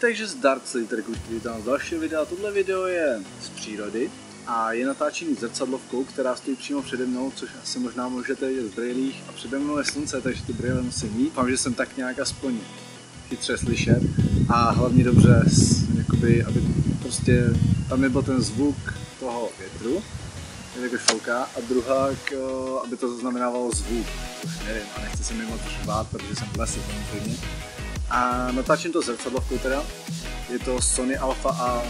takže zdar celý tady už vítám z dalšího videa. Tohle video je z přírody a je natáčený zrcadlovkou, která stojí přímo přede mnou, což asi možná můžete vidět v brýlích. A přede mnou je slunce, takže ty brýle musím mít. Doufám, že jsem tak nějak aspoň chytře slyšet a hlavně dobře, jakoby, aby prostě tam nebyl ten zvuk toho větru, jako šouká, a druhá, aby to zaznamenávalo zvuk, nevím, a nechci se mi moc řvát, protože jsem v lese samozřejmě. A natáčím to zrcadlovkou teda. Je to Sony Alpha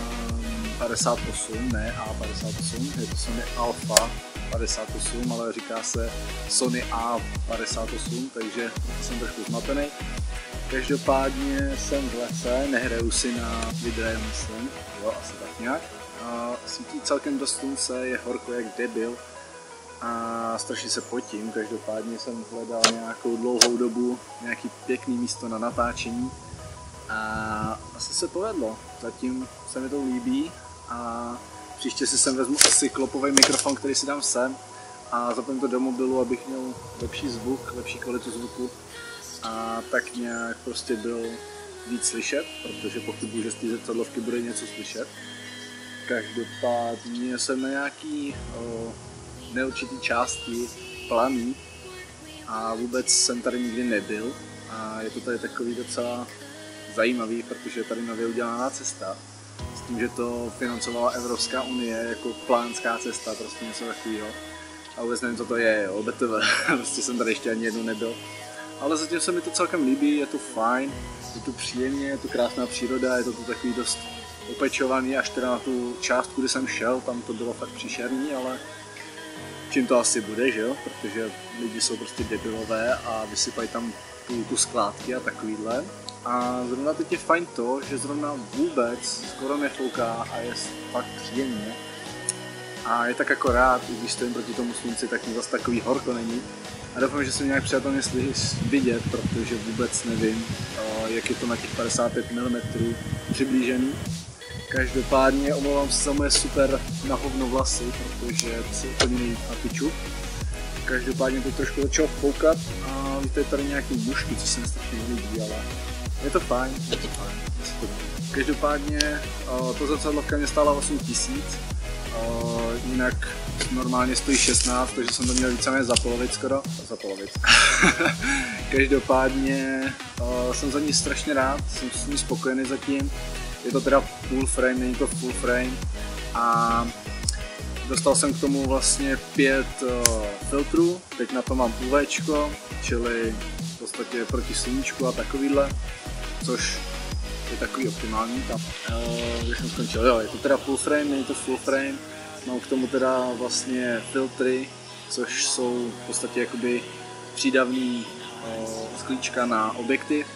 A58, ne A58, je to Sony Alpha 58, ale říká se Sony A58, takže jsem trošku zmatený. Každopádně jsem v lese, nehraju si na videa, myslím, jo, asi tak nějak. A svítí celkem do slunce, je horko jak debil, a strašně se potím. Každopádně jsem hledal nějakou dlouhou dobu nějaký pěkný místo na natáčení a asi se povedlo. Zatím se mi to líbí a příště si sem vezmu asi klopový mikrofon, který si dám sem a zapojím to do mobilu, abych měl lepší zvuk, lepší kvalitu zvuku a tak nějak prostě byl víc slyšet, protože pochybuji, že z té zrcadlovky bude něco slyšet. Každopádně jsem na nějaký o, neurčitý části planý a vůbec jsem tady nikdy nebyl a je to tady takový docela zajímavý, protože je tady nově udělaná cesta s tím, že to financovala Evropská unie jako plánská cesta, prostě něco takového. A vůbec nevím, co to je, jo, BTV, prostě jsem tady ještě ani jednou nebyl. Ale zatím se mi to celkem líbí, je to fajn, je to příjemně, je to krásná příroda, je to tu takový dost opečovaný, až teda na tu částku, kdy jsem šel, tam to bylo fakt příšerný, ale čím to asi bude, že jo? Protože lidi jsou prostě debilové a vysypají tam půlku skládky a takovýhle. A zrovna teď je fajn to, že zrovna vůbec skoro nefouká a je fakt příjemně. A je tak akorát, i když stojím proti tomu slunci, tak mi zase takový horko není. A doufám, že se nějak přátelně vidět, protože vůbec nevím, jak je to na těch 55 mm přiblížený. Každopádně omlouvám se za moje super na hovno vlasy, protože jsou úplně nejít na piču. Každopádně to trošku začalo foukat a víte tady nějaký mušky, co se mi strašně nelíbí, ale je to fajn, je to fajn. To Každopádně to mě stála 8 tisíc, jinak normálně stojí 16, takže jsem to měl víceméně zapolovit skoro. Zapolovit. Každopádně jsem za ní strašně rád, jsem s ní spokojený zatím je to teda full frame, není to full frame. A dostal jsem k tomu vlastně pět uh, filtrů, teď na to mám UV, čili v podstatě proti sluníčku a takovýhle, což je takový optimální tam. Uh, jsem skončil, jo, je to teda full frame, není to full frame, mám k tomu teda vlastně filtry, což jsou v podstatě jakoby přídavný uh, sklíčka na objektiv,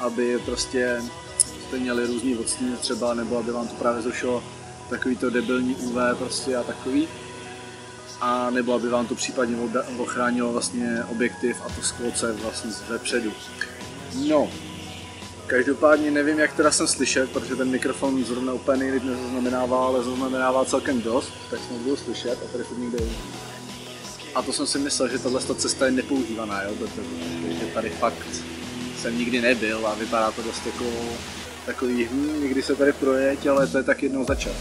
aby prostě jste měli různý odstíny třeba, nebo aby vám to právě zrušilo takový to debilní UV prostě a takový. A nebo aby vám to případně ochránilo vlastně objektiv a to sklo, co je vlastně vepředu. No, Každopádně nevím, jak teda jsem slyšet, protože ten mikrofon zrovna úplně nejlíp nezaznamenává, ale zaznamenává celkem dost, tak jsme budu slyšet a tady furt někde A to jsem si myslel, že tahle cesta je nepoužívaná, jo, protože tady fakt jsem nikdy nebyl a vypadá to dost jako takový, hm, někdy se tady projeď, ale to je tak jednou za čas.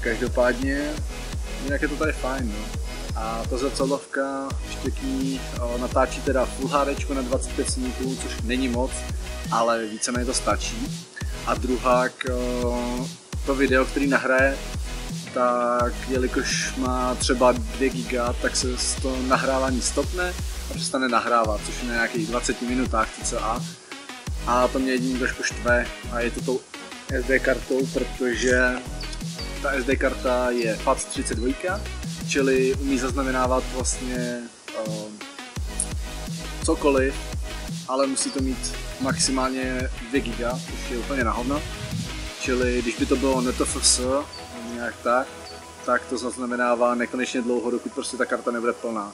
Každopádně, jinak je to tady fajn, no. A ta zrcadlovka štěkní natáčí teda Full HD na 25 snímků, což není moc, ale víceméně to stačí. A druhá, to video, který nahraje, tak jelikož má třeba 2 giga, tak se to nahrávání stopne a přestane nahrávat, což je na nějakých 20 minutách cca a to mě jediný trošku štve a je to tou SD kartou, protože ta SD karta je FAT 32, čili umí zaznamenávat vlastně um, cokoliv, ale musí to mít maximálně 2 GB, což je úplně na hovno. Čili když by to bylo NTFS, nějak tak, tak to zaznamenává nekonečně dlouho, dokud prostě ta karta nebude plná.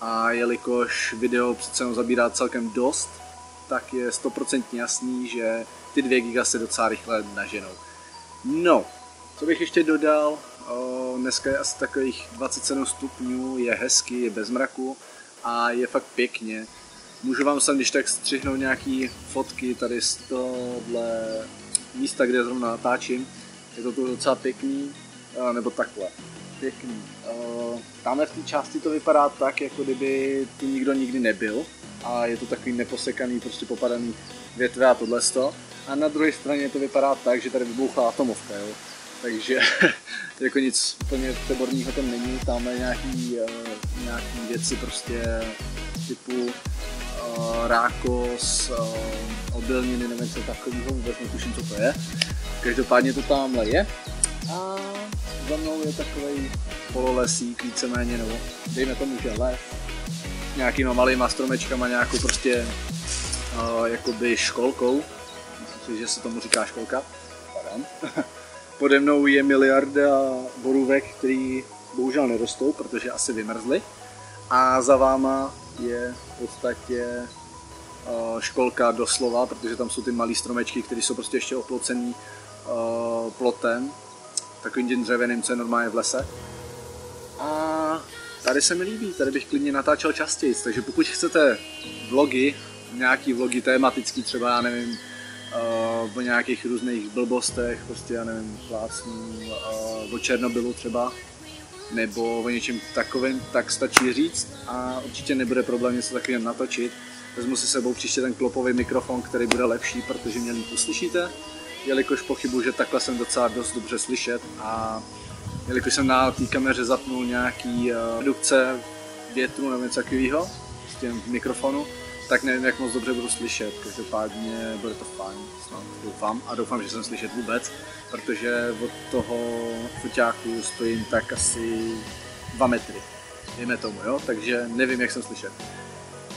A jelikož video přece jenom zabírá celkem dost, tak je stoprocentně jasný, že ty 2 giga se docela rychle naženou. No, co bych ještě dodal, dneska je asi takových 27 stupňů, je hezky, je bez mraku a je fakt pěkně. Můžu vám sem když tak střihnout nějaký fotky tady z tohle místa, kde zrovna natáčím. Je to tu docela pěkný, nebo takhle. Pěkný. Tamhle v té části to vypadá tak, jako kdyby tu nikdo nikdy nebyl a je to takový neposekaný, prostě popadaný větve a tohle A na druhé straně to vypadá tak, že tady vybuchla atomovka, jo. Takže jako nic úplně přeborného tam není, tam je nějaký, uh, nějaký věci prostě typu uh, rákos, uh, obilniny, nevím co takového, vůbec netuším, co to je. Každopádně to tamhle je. A za mnou je takový pololesík víceméně, nebo dejme tomu, že les. Nějakýma malýma stromečkama, nějakou prostě uh, jakoby školkou. Myslím si, že se tomu říká školka. Pardon. Pode mnou je miliarda borůvek, který bohužel nerostou, protože asi vymrzly. A za váma je v podstatě uh, školka doslova, protože tam jsou ty malé stromečky, které jsou prostě ještě oplocený uh, plotem, takovým dřevěným, co je normálně v lese. A tady se mi líbí, tady bych klidně natáčel častěji, takže pokud chcete vlogy, nějaký vlogy tematický, třeba já nevím, uh, o nějakých různých blbostech, prostě já nevím, plácnu, uh, o Černobylu třeba, nebo o něčem takovém, tak stačí říct a určitě nebude problém něco takového natočit. Vezmu si sebou příště ten klopový mikrofon, který bude lepší, protože mě líp uslyšíte, jelikož pochybuji, že takhle jsem docela dost dobře slyšet a jelikož jsem na té kameře zapnul nějaký uh, redukce větru nebo něco takového s tím mikrofonu, tak nevím, jak moc dobře budu slyšet. Každopádně bude to fajn, snad doufám. A doufám, že jsem slyšet vůbec, protože od toho foťáku stojím tak asi 2 metry. Dejme tomu, jo? Takže nevím, jak jsem slyšet.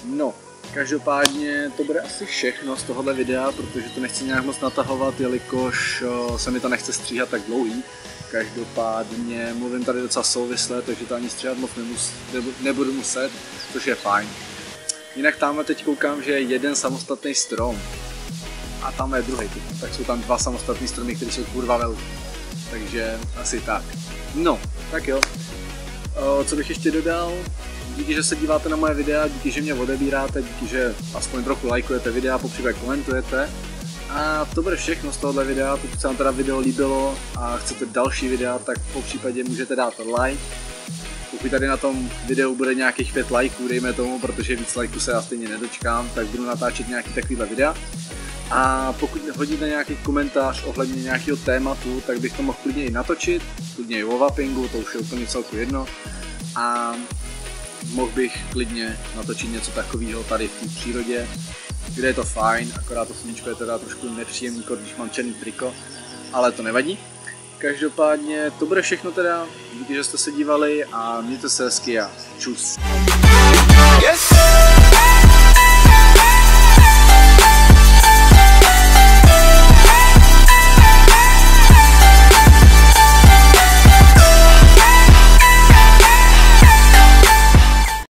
No, každopádně to bude asi všechno z tohohle videa, protože to nechci nějak moc natahovat, jelikož se mi to nechce stříhat tak dlouhý. Každopádně mluvím tady docela souvisle, takže to ani stříhat moc nemus, nebudu muset, což je fajn. Jinak tamhle teď koukám, že je jeden samostatný strom. A tam je druhý. Tak jsou tam dva samostatné stromy, které jsou kurva velké. Takže asi tak. No, tak jo. O, co bych ještě dodal? Díky, že se díváte na moje videa, díky, že mě odebíráte, díky, že aspoň trochu lajkujete videa, popřípadě komentujete. A to bude všechno z tohohle videa, pokud se vám teda video líbilo a chcete další videa, tak po případě můžete dát like pokud tady na tom videu bude nějakých 5 lajků, dejme tomu, protože víc lajků se já stejně nedočkám, tak budu natáčet nějaký takovýhle videa. A pokud hodíte nějaký komentář ohledně nějakého tématu, tak bych to mohl klidně i natočit, klidně i o vapingu, to už je úplně celku jedno. A mohl bych klidně natočit něco takového tady v té přírodě, kde je to fajn, akorát to sluníčko je teda trošku nepříjemný, když mám černý triko, ale to nevadí. Každopádně to bude všechno teda, díky, že jste se dívali a mějte se hezky a čus. Yes.